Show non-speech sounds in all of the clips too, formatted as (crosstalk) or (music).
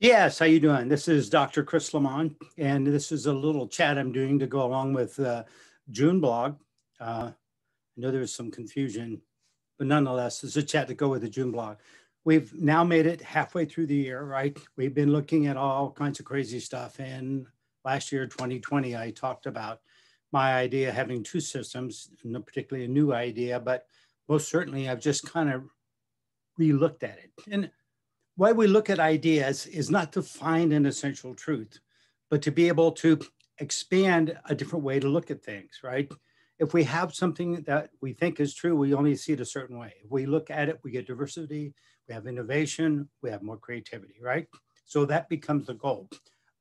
Yes, how you doing? This is Dr. Chris Lemmon, and this is a little chat I'm doing to go along with uh, June blog. Uh, I know there was some confusion, but nonetheless, it's a chat to go with the June blog. We've now made it halfway through the year, right? We've been looking at all kinds of crazy stuff. And last year, 2020, I talked about my idea having two systems, not particularly a new idea, but most certainly I've just kind of re-looked at it. And why we look at ideas is not to find an essential truth, but to be able to expand a different way to look at things, right? If we have something that we think is true, we only see it a certain way. If we look at it, we get diversity, we have innovation, we have more creativity, right? So that becomes the goal.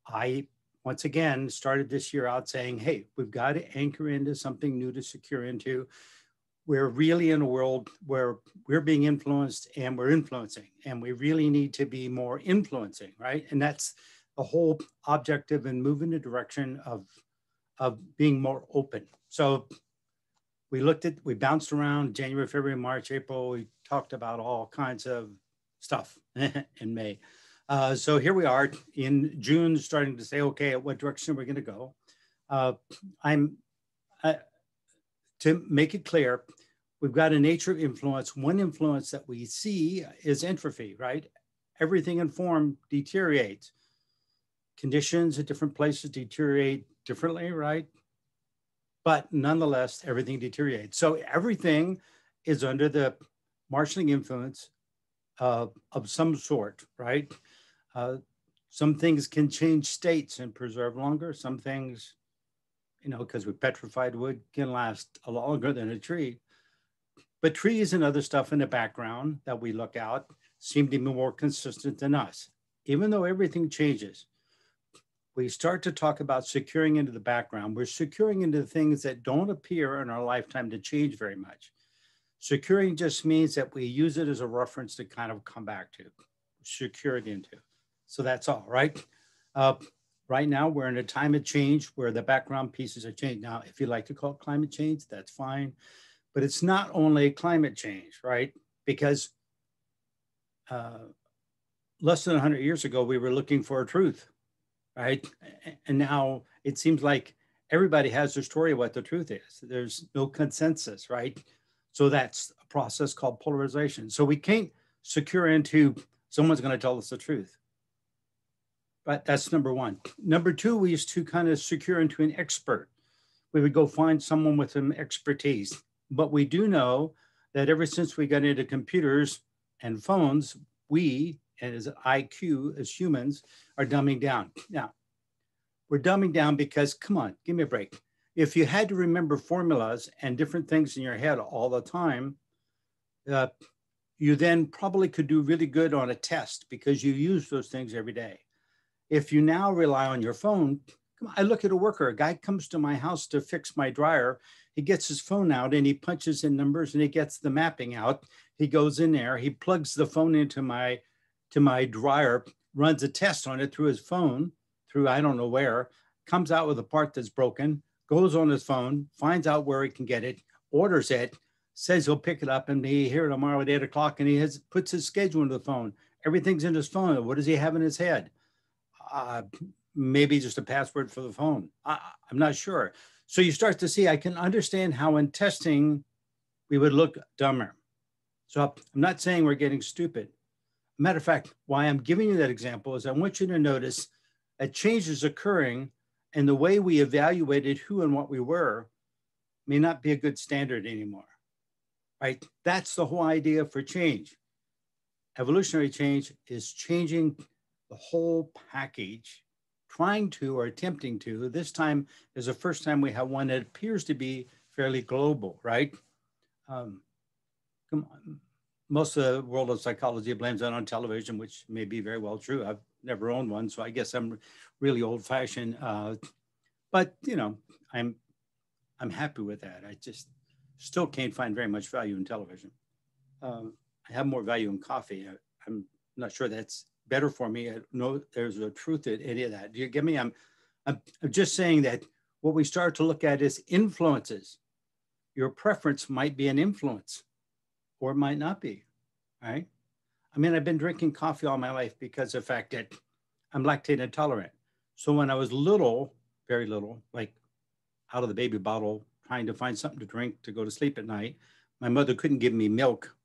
I, once again, started this year out saying, hey, we've got to anchor into something new to secure into we're really in a world where we're being influenced and we're influencing and we really need to be more influencing right? And that's the whole objective and move in the direction of of being more open. So we looked at we bounced around january february march april. We talked about all kinds of stuff (laughs) in may. Uh, so here we are in june starting to say okay at what direction are we going to go? Uh, i'm uh, to make it clear, we've got a nature influence. One influence that we see is entropy, right? Everything in form deteriorates. Conditions at different places deteriorate differently, right? But nonetheless, everything deteriorates. So everything is under the marshalling influence uh, of some sort, right? Uh, some things can change states and preserve longer. Some things you know, because with petrified wood can last a lot longer than a tree. But trees and other stuff in the background that we look out seem to be more consistent than us. Even though everything changes, we start to talk about securing into the background. We're securing into things that don't appear in our lifetime to change very much. Securing just means that we use it as a reference to kind of come back to, secure it into. So that's all, right? Uh, Right now, we're in a time of change where the background pieces are changed. Now, if you like to call it climate change, that's fine. But it's not only climate change, right? Because uh, less than 100 years ago, we were looking for a truth, right? And now it seems like everybody has their story of what the truth is. There's no consensus, right? So that's a process called polarization. So we can't secure into someone's going to tell us the truth. But that's number one. Number two, we used to kind of secure into an expert. We would go find someone with some expertise. But we do know that ever since we got into computers and phones, we, as IQ, as humans, are dumbing down. Now, we're dumbing down because, come on, give me a break. If you had to remember formulas and different things in your head all the time, uh, you then probably could do really good on a test because you use those things every day. If you now rely on your phone, I look at a worker, a guy comes to my house to fix my dryer. He gets his phone out and he punches in numbers and he gets the mapping out. He goes in there, he plugs the phone into my to my dryer, runs a test on it through his phone, through I don't know where, comes out with a part that's broken, goes on his phone, finds out where he can get it, orders it, says he'll pick it up and be here tomorrow at eight o'clock, and he has puts his schedule into the phone. Everything's in his phone. What does he have in his head? uh, maybe just a password for the phone. I, I'm not sure. So you start to see, I can understand how in testing we would look dumber. So I'm not saying we're getting stupid. Matter of fact, why I'm giving you that example is I want you to notice a change is occurring and the way we evaluated who and what we were may not be a good standard anymore, right? That's the whole idea for change. Evolutionary change is changing the whole package, trying to or attempting to. This time is the first time we have one that appears to be fairly global, right? Um, come on. Most of the world of psychology blames that on television, which may be very well true. I've never owned one, so I guess I'm really old-fashioned. Uh, but you know, I'm I'm happy with that. I just still can't find very much value in television. Um, I have more value in coffee. I, I'm not sure that's better for me. I know there's a truth in any of that. Do you get me? I'm, I'm, I'm just saying that what we start to look at is influences. Your preference might be an influence or it might not be, right? I mean, I've been drinking coffee all my life because of the fact that I'm lactate intolerant. So when I was little, very little, like out of the baby bottle, trying to find something to drink to go to sleep at night, my mother couldn't give me milk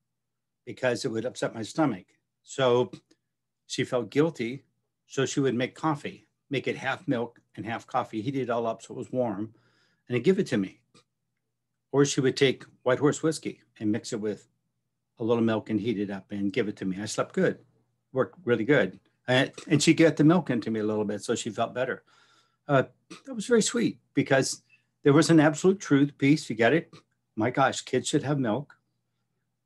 because it would upset my stomach. So she felt guilty. So she would make coffee, make it half milk and half coffee, heat it all up so it was warm, and give it to me. Or she would take white horse whiskey and mix it with a little milk and heat it up and give it to me. I slept good, worked really good. And, and she got the milk into me a little bit, so she felt better. Uh, that was very sweet because there was an absolute truth piece. You get it? My gosh, kids should have milk,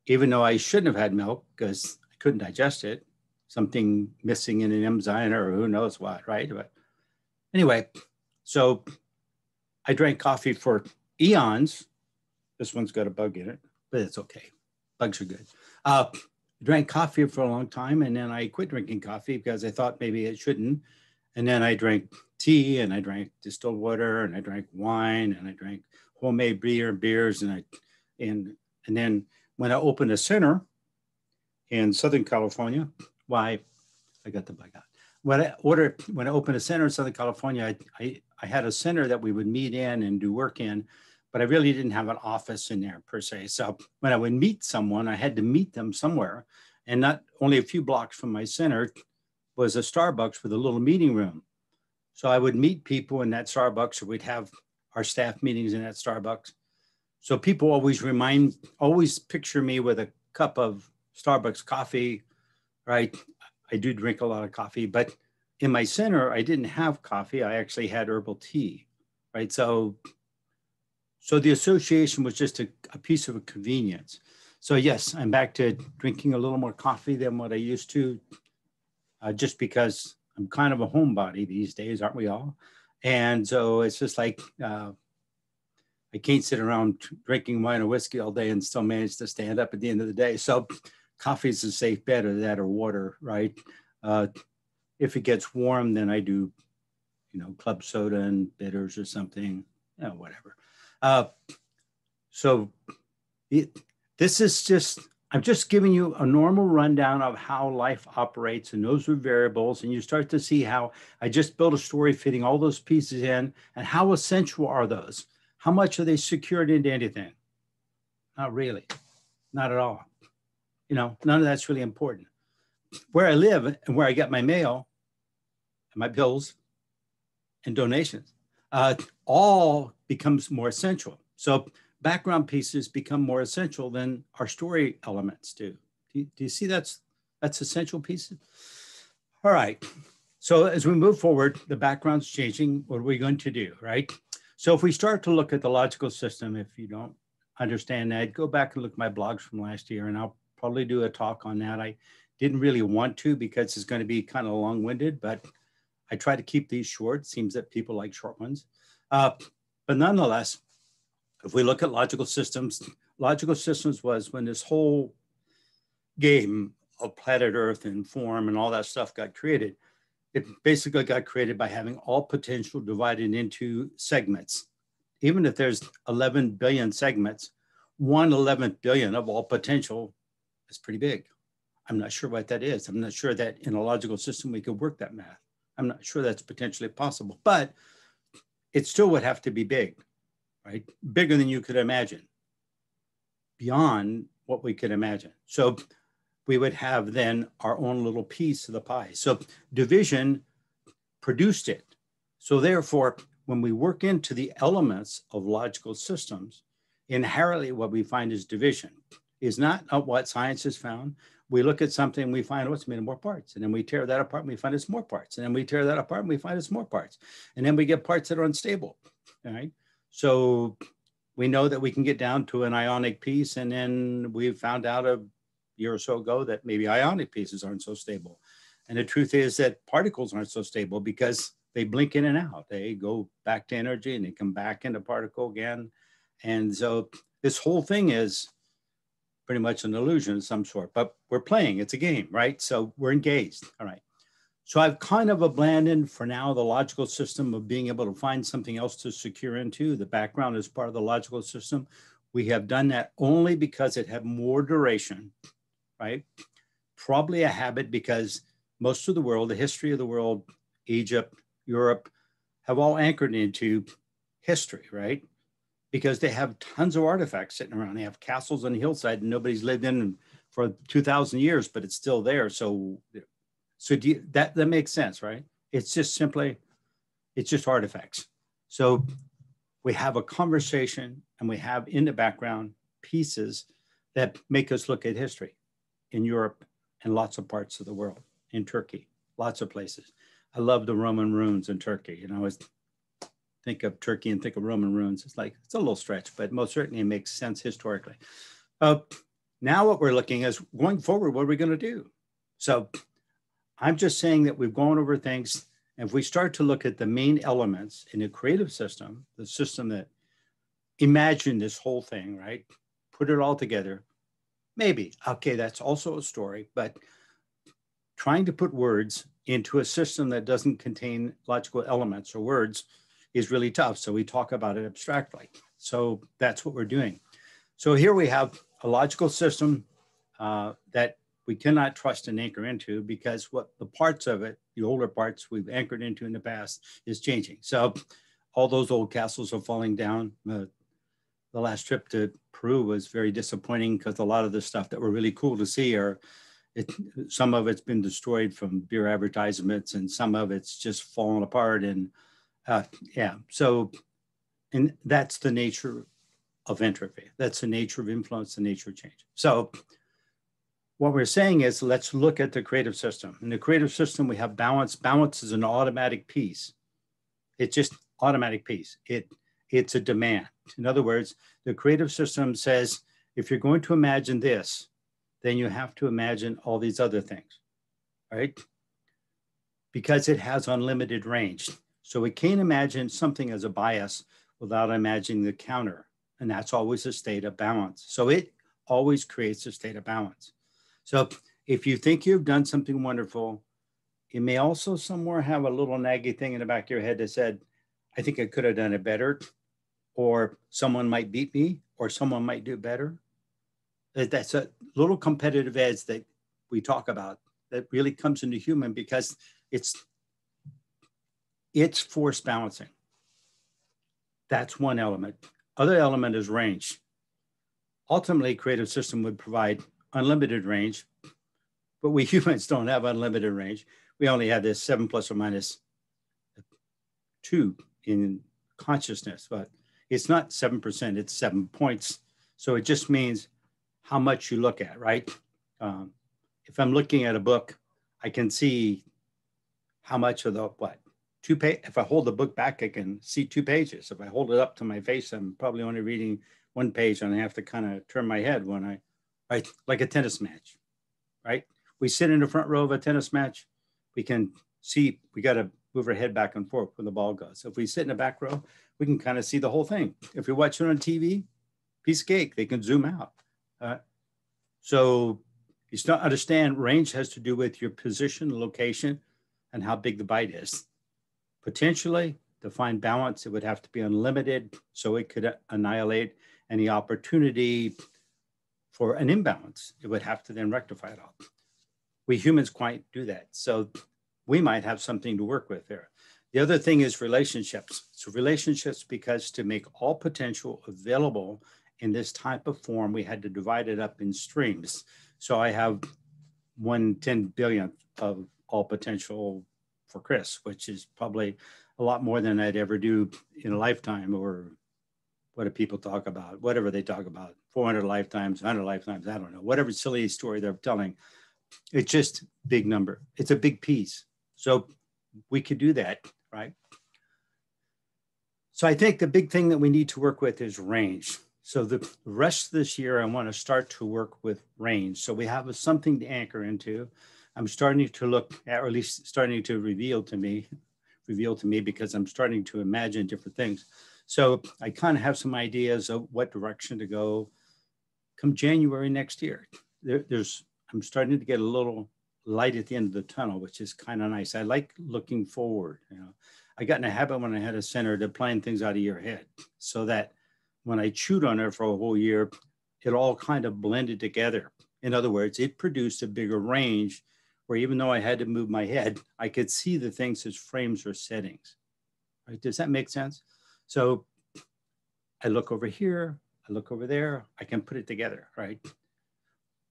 even though I shouldn't have had milk because I couldn't digest it. Something missing in an enzyme or who knows what, right? But anyway, so I drank coffee for eons. This one's got a bug in it, but it's okay. Bugs are good. Uh, drank coffee for a long time and then I quit drinking coffee because I thought maybe it shouldn't. And then I drank tea and I drank distilled water and I drank wine and I drank homemade beer and beers and I and and then when I opened a center in Southern California, why I got the bug out. When I when I opened a center in Southern California, I, I, I had a center that we would meet in and do work in but I really didn't have an office in there per se. So when I would meet someone, I had to meet them somewhere. And not only a few blocks from my center was a Starbucks with a little meeting room. So I would meet people in that Starbucks, or we'd have our staff meetings in that Starbucks. So people always remind, always picture me with a cup of Starbucks coffee, right? I do drink a lot of coffee, but in my center, I didn't have coffee. I actually had herbal tea, right? So so the association was just a, a piece of a convenience. So yes, I'm back to drinking a little more coffee than what I used to, uh, just because I'm kind of a homebody these days, aren't we all? And so it's just like uh, I can't sit around drinking wine or whiskey all day and still manage to stand up at the end of the day. So coffee is a safe bet, or that, or water, right? Uh, if it gets warm, then I do, you know, club soda and bitters or something, you know, whatever. Uh, so it, this is just, I'm just giving you a normal rundown of how life operates, and those are variables. And you start to see how I just built a story fitting all those pieces in, and how essential are those? How much are they secured into anything? Not really, not at all. You know, none of that's really important. Where I live and where I get my mail, and my bills, and donations, uh, all becomes more essential. So background pieces become more essential than our story elements do. Do you, do you see that's that's essential pieces? All right. So as we move forward, the background's changing. What are we going to do, right? So if we start to look at the logical system, if you don't understand that, go back and look at my blogs from last year, and I'll probably do a talk on that. I didn't really want to because it's going to be kind of long-winded, but I try to keep these short. Seems that people like short ones. Uh, but nonetheless, if we look at logical systems, logical systems was when this whole game of planet Earth and form and all that stuff got created. It basically got created by having all potential divided into segments. Even if there's 11 billion segments, one 11th billion of all potential is pretty big. I'm not sure what that is. I'm not sure that in a logical system we could work that math. I'm not sure that's potentially possible, but it still would have to be big, right? Bigger than you could imagine, beyond what we could imagine. So we would have then our own little piece of the pie. So division produced it. So therefore, when we work into the elements of logical systems, inherently what we find is division is not what science has found we look at something, we find, oh, it's made of more parts. And then we tear that apart and we find it's more parts. And then we tear that apart and we find it's more parts. And then we get parts that are unstable. All right. So we know that we can get down to an ionic piece. And then we found out a year or so ago that maybe ionic pieces aren't so stable. And the truth is that particles aren't so stable because they blink in and out. They go back to energy and they come back into particle again. And so this whole thing is pretty much an illusion of some sort, but we're playing, it's a game, right? So we're engaged, all right. So I've kind of abandoned for now the logical system of being able to find something else to secure into. The background is part of the logical system. We have done that only because it had more duration, right? Probably a habit because most of the world, the history of the world, Egypt, Europe, have all anchored into history, right? Because they have tons of artifacts sitting around. They have castles on the hillside and nobody's lived in for 2,000 years, but it's still there. So, so you, that, that makes sense, right? It's just simply, it's just artifacts. So we have a conversation and we have in the background pieces that make us look at history in Europe and lots of parts of the world, in Turkey, lots of places. I love the Roman ruins in Turkey. You know, I think of Turkey and think of Roman ruins. It's like, it's a little stretch, but most certainly it makes sense historically. Uh, now what we're looking is going forward, what are we going to do? So I'm just saying that we've gone over things. And if we start to look at the main elements in a creative system, the system that imagined this whole thing, right? Put it all together. Maybe, okay, that's also a story, but trying to put words into a system that doesn't contain logical elements or words is really tough. So we talk about it abstractly. So that's what we're doing. So here we have a logical system uh, that we cannot trust and anchor into because what the parts of it, the older parts we've anchored into in the past, is changing. So all those old castles are falling down. Uh, the last trip to Peru was very disappointing because a lot of the stuff that were really cool to see are it, some of it's been destroyed from beer advertisements and some of it's just fallen apart and uh, yeah so and that's the nature of entropy. That's the nature of influence the nature of change. So what we're saying is let's look at the creative system. In the creative system we have balance. Balance is an automatic piece. It's just automatic piece. It it's a demand. In other words the creative system says if you're going to imagine this then you have to imagine all these other things, right? Because it has unlimited range. So we can't imagine something as a bias without imagining the counter. And that's always a state of balance. So it always creates a state of balance. So if you think you've done something wonderful, you may also somewhere have a little naggy thing in the back of your head that said, I think I could have done it better, or someone might beat me, or someone might do better that's a little competitive edge that we talk about that really comes into human because it's it's force balancing. That's one element. Other element is range. Ultimately, creative system would provide unlimited range, but we (laughs) humans don't have unlimited range. We only have this seven plus or minus two in consciousness, but it's not 7%, it's seven points. So it just means how much you look at, right? Um, if I'm looking at a book, I can see how much of the what two page. If I hold the book back, I can see two pages. If I hold it up to my face, I'm probably only reading one page, and I have to kind of turn my head when I, right, like a tennis match, right? We sit in the front row of a tennis match, we can see. We got to move our head back and forth when the ball goes. If we sit in the back row, we can kind of see the whole thing. If we watch it on TV, piece of cake, they can zoom out. Uh, so you start understand range has to do with your position, location, and how big the bite is. Potentially, to find balance, it would have to be unlimited so it could annihilate any opportunity for an imbalance. It would have to then rectify it all. We humans quite do that. So we might have something to work with there. The other thing is relationships. So relationships, because to make all potential available in this type of form, we had to divide it up in streams. So I have one 10 billionth of all potential for Chris, which is probably a lot more than I'd ever do in a lifetime or what do people talk about? Whatever they talk about, 400 lifetimes, 100 lifetimes, I don't know, whatever silly story they're telling. It's just big number. It's a big piece. So we could do that, right? So I think the big thing that we need to work with is range. So the rest of this year, I want to start to work with range. So we have something to anchor into. I'm starting to look at, or at least starting to reveal to me, reveal to me because I'm starting to imagine different things. So I kind of have some ideas of what direction to go come January next year. There, there's, I'm starting to get a little light at the end of the tunnel, which is kind of nice. I like looking forward. You know, I got in a habit when I had a center to plan things out of your head so that when I chewed on it for a whole year, it all kind of blended together. In other words, it produced a bigger range where even though I had to move my head, I could see the things as frames or settings. Right? Does that make sense? So I look over here, I look over there, I can put it together, right?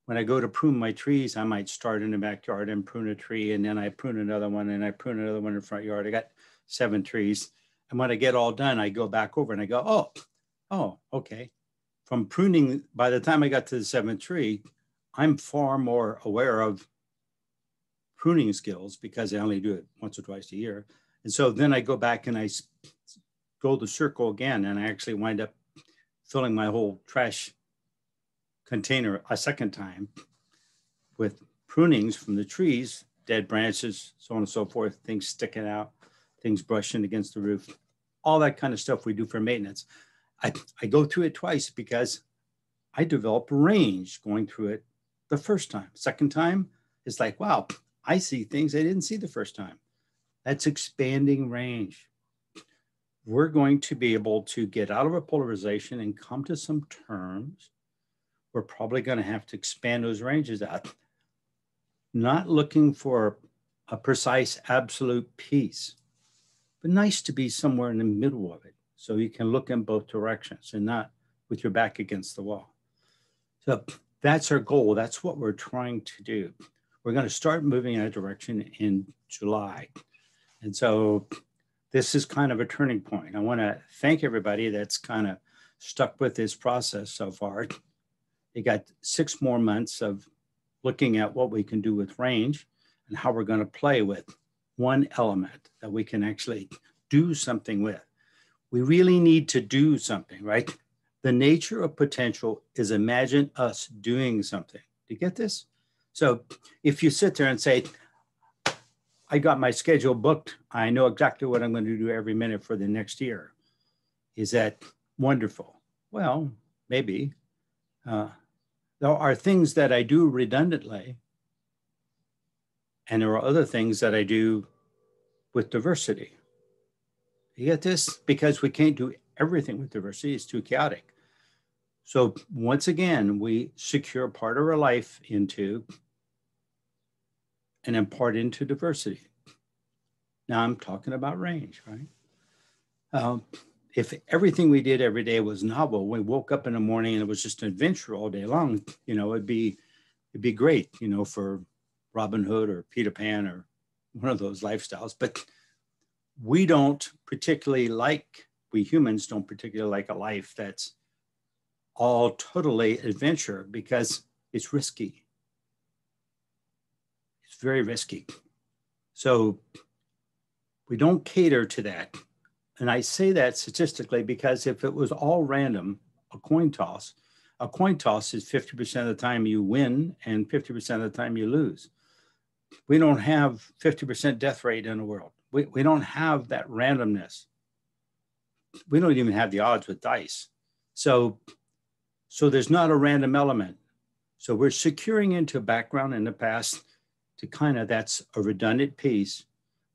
When I go to prune my trees, I might start in the backyard and prune a tree, and then I prune another one, and I prune another one in the front yard. I got seven trees. And when I get all done, I go back over and I go, oh, oh, okay. From pruning, by the time I got to the seventh tree, I'm far more aware of pruning skills because I only do it once or twice a year. And so then I go back and I go the circle again, and I actually wind up filling my whole trash container a second time with prunings from the trees, dead branches, so on and so forth, things sticking out, things brushing against the roof, all that kind of stuff we do for maintenance. I, I go through it twice because I develop a range going through it the first time. Second time, it's like, wow, I see things I didn't see the first time. That's expanding range. We're going to be able to get out of a polarization and come to some terms. We're probably going to have to expand those ranges out. Not looking for a precise absolute peace, but nice to be somewhere in the middle of it so you can look in both directions and not with your back against the wall. So that's our goal. That's what we're trying to do. We're going to start moving in that direction in July. And so this is kind of a turning point. I want to thank everybody that's kind of stuck with this process so far. You got six more months of looking at what we can do with range and how we're going to play with one element that we can actually do something with. We really need to do something, right? The nature of potential is imagine us doing something. Do you get this? So if you sit there and say, I got my schedule booked, I know exactly what I'm going to do every minute for the next year. Is that wonderful? Well, maybe. Uh, there are things that I do redundantly, and there are other things that I do with diversity. You get this? Because we can't do everything with diversity, it's too chaotic. So, once again, we secure part of our life into and impart into diversity. Now, I'm talking about range, right? Um, if everything we did every day was novel, we woke up in the morning and it was just an adventure all day long, you know, it'd be it'd be great, you know, for Robin Hood or Peter Pan or one of those lifestyles. But we don't particularly like, we humans don't particularly like a life that's all totally adventure because it's risky. Very risky. So we don't cater to that. And I say that statistically because if it was all random, a coin toss, a coin toss is 50% of the time you win and 50% of the time you lose we don't have 50% death rate in the world. We, we don't have that randomness. We don't even have the odds with dice. So, so there's not a random element. So we're securing into background in the past to kind of that's a redundant piece.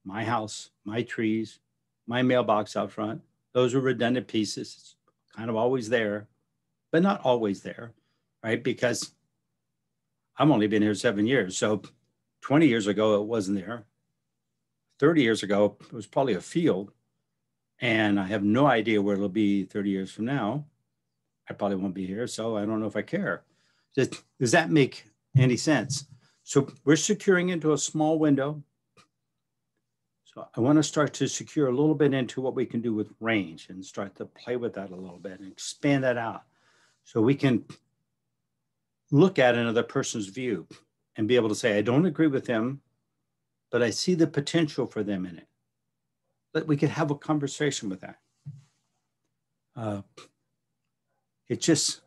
My house, my trees, my mailbox out front. Those are redundant pieces. It's kind of always there, but not always there, right? Because I've only been here seven years. So 20 years ago, it wasn't there. 30 years ago, it was probably a field. And I have no idea where it'll be 30 years from now. I probably won't be here. So I don't know if I care. Does, does that make any sense? So we're securing into a small window. So I want to start to secure a little bit into what we can do with range and start to play with that a little bit and expand that out. So we can look at another person's view and be able to say, I don't agree with them, but I see the potential for them in it. That we could have a conversation with that. Uh, it just,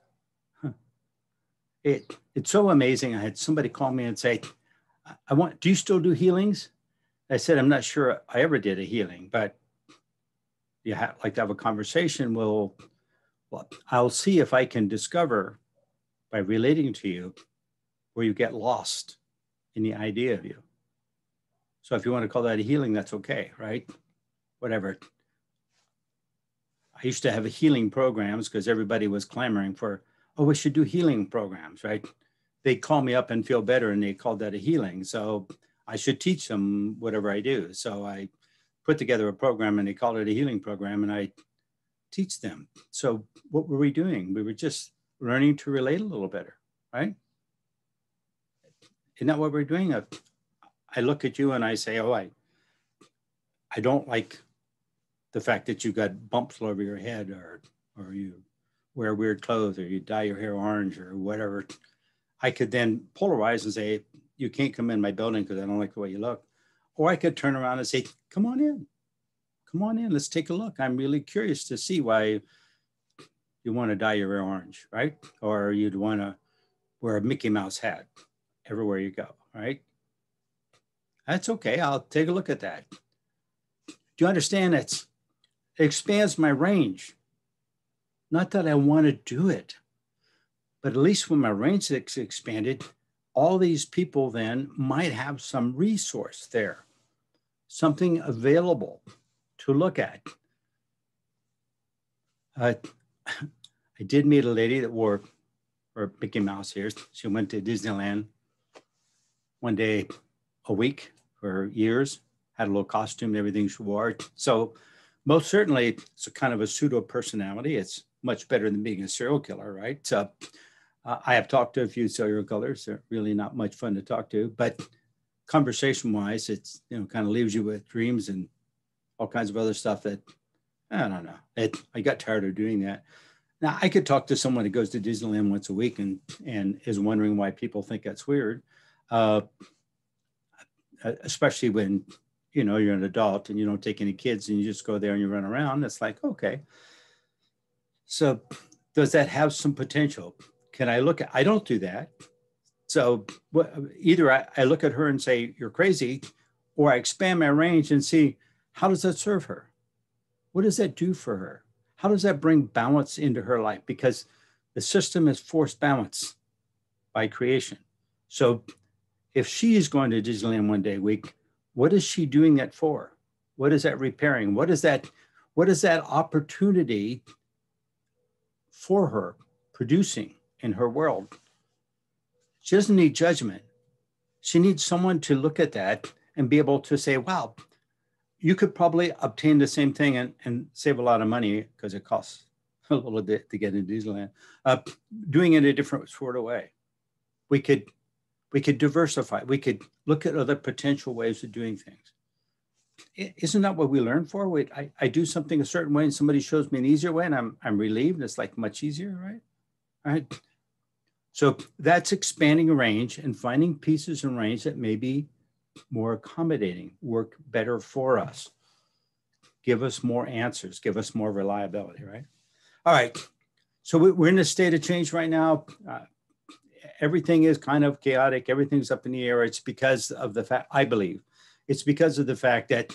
it it's so amazing. I had somebody call me and say, I want, do you still do healings? I said, I'm not sure I ever did a healing, but you have like to have a conversation. Well, well, I'll see if I can discover by relating to you where you get lost in the idea of you. So if you want to call that a healing, that's okay, right? Whatever. I used to have healing programs because everybody was clamoring for, oh, we should do healing programs, right? they call me up and feel better and they called that a healing. So I should teach them whatever I do. So I put together a program and they called it a healing program and I teach them. So what were we doing? We were just learning to relate a little better, right? Isn't that what we're doing? I look at you and I say, oh, I, I don't like the fact that you got bumps all over your head or, or you wear weird clothes or you dye your hair orange or whatever. I could then polarize and say, you can't come in my building because I don't like the way you look. Or I could turn around and say, come on in. Come on in. Let's take a look. I'm really curious to see why you want to dye your hair orange, right? Or you'd want to wear a Mickey Mouse hat everywhere you go, right? That's okay. I'll take a look at that. Do you understand it expands my range? Not that I want to do it, but at least when my range is expanded, all these people then might have some resource there, something available to look at. Uh, I did meet a lady that wore her Mickey Mouse ears. She went to Disneyland one day a week for years, had a little costume and everything she wore. So most certainly it's a kind of a pseudo personality. It's much better than being a serial killer, right? Uh, I have talked to a few serial killers. They're really not much fun to talk to, but conversation wise, it's, you know, kind of leaves you with dreams and all kinds of other stuff that, I don't know. It, I got tired of doing that. Now I could talk to someone that goes to Disneyland once a week and, and is wondering why people think that's weird. Uh, especially when, you know, you're an adult and you don't take any kids and you just go there and you run around. It's like, okay. So does that have some potential? Can I look at, I don't do that. So either I, I look at her and say, you're crazy, or I expand my range and see how does that serve her? What does that do for her? How does that bring balance into her life? Because the system is forced balance by creation. So if she is going to Disneyland one day a week, what is she doing that for? What is that repairing? What is that? What is that opportunity for her producing in her world? She doesn't need judgment. She needs someone to look at that and be able to say, wow, you could probably obtain the same thing and, and save a lot of money because it costs (laughs) a little bit to get into Disneyland, uh, doing it a different sort of way. We could, we could diversify. We could look at other potential ways of doing things. Isn't that what we learn for? Wait, I, I do something a certain way and somebody shows me an easier way and I'm, I'm relieved. It's like much easier, right? All right. So that's expanding a range and finding pieces and range that may be more accommodating, work better for us, give us more answers, give us more reliability, right? All right. So we're in a state of change right now. Uh, everything is kind of chaotic. Everything's up in the air. It's because of the fact, I believe, it's because of the fact that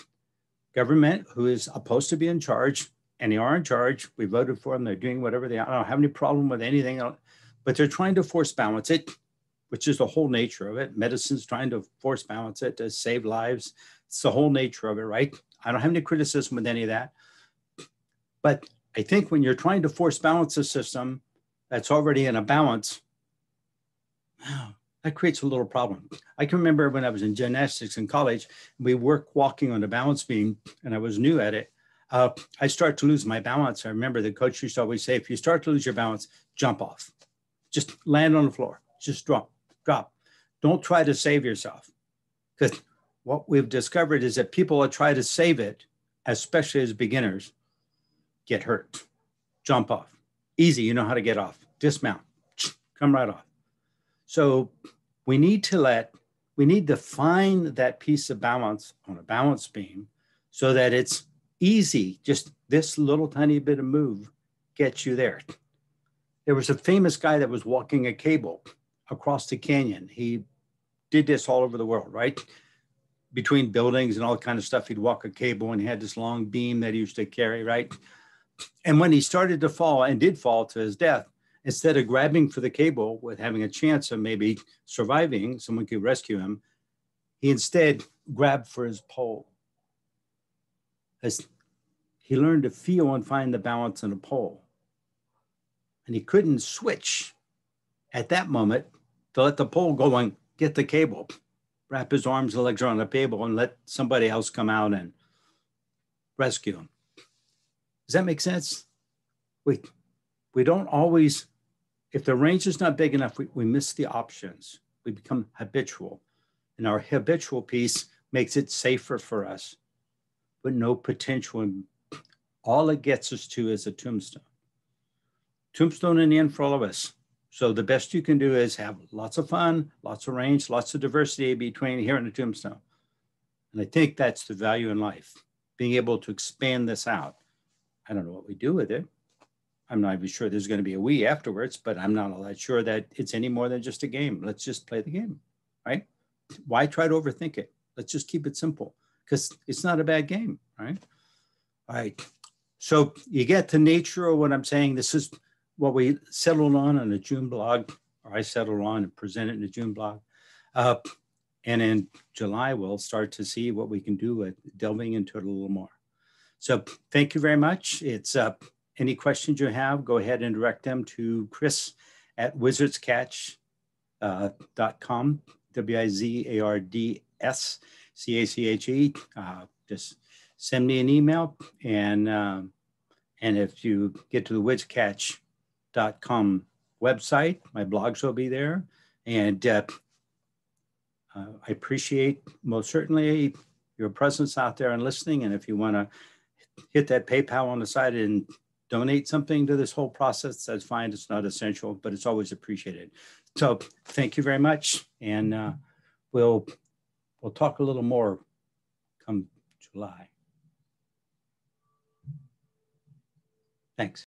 government, who is supposed to be in charge, and they are in charge, we voted for them, they're doing whatever they, I don't have any problem with anything, but they're trying to force balance it which is the whole nature of it. Medicine's trying to force balance it to save lives. It's the whole nature of it, right? I don't have any criticism with any of that. But I think when you're trying to force balance a system that's already in a balance, that creates a little problem. I can remember when I was in gymnastics in college, we worked walking on a balance beam, and I was new at it. Uh, I start to lose my balance. I remember the coach used to always say, if you start to lose your balance, jump off. Just land on the floor. Just drop drop. Don't try to save yourself. Because what we've discovered is that people that try to save it, especially as beginners, get hurt. Jump off. Easy, you know how to get off. Dismount. Come right off. So we need to let, we need to find that piece of balance on a balance beam so that it's easy. Just this little tiny bit of move gets you there. There was a famous guy that was walking a cable across the canyon. He did this all over the world, right? Between buildings and all kind of stuff, he'd walk a cable and he had this long beam that he used to carry, right? And when he started to fall and did fall to his death, instead of grabbing for the cable with having a chance of maybe surviving, someone could rescue him, he instead grabbed for his pole. As he learned to feel and find the balance in a pole. And he couldn't switch at that moment to let the pole go and get the cable, wrap his arms and legs around the cable and let somebody else come out and rescue him. Does that make sense? We, we don't always, if the range is not big enough, we, we miss the options. We become habitual. And our habitual piece makes it safer for us, but no potential. And all it gets us to is a tombstone. Tombstone in the end for all of us. So the best you can do is have lots of fun, lots of range, lots of diversity between here and the tombstone. And I think that's the value in life, being able to expand this out. I don't know what we do with it. I'm not even sure there's going to be a we afterwards, but I'm not all that sure that it's any more than just a game. Let's just play the game, right? Why try to overthink it? Let's just keep it simple because it's not a bad game, right? All right. So you get the nature of what I'm saying. This is what we settled on in the June blog, or I settled on and presented in the June blog. Uh, and in July, we'll start to see what we can do with delving into it a little more. So thank you very much. It's uh, any questions you have, go ahead and direct them to Chris at wizardscache.com, uh, W-I-Z-A-R-D-S C-A-C-H-E. Uh, just send me an email and um, and if you get to the wizardscache com website. My blogs will be there. And uh, uh, I appreciate most certainly your presence out there and listening. And if you want to hit that PayPal on the side and donate something to this whole process, that's fine. It's not essential, but it's always appreciated. So thank you very much. And uh, we'll, we'll talk a little more come July. Thanks.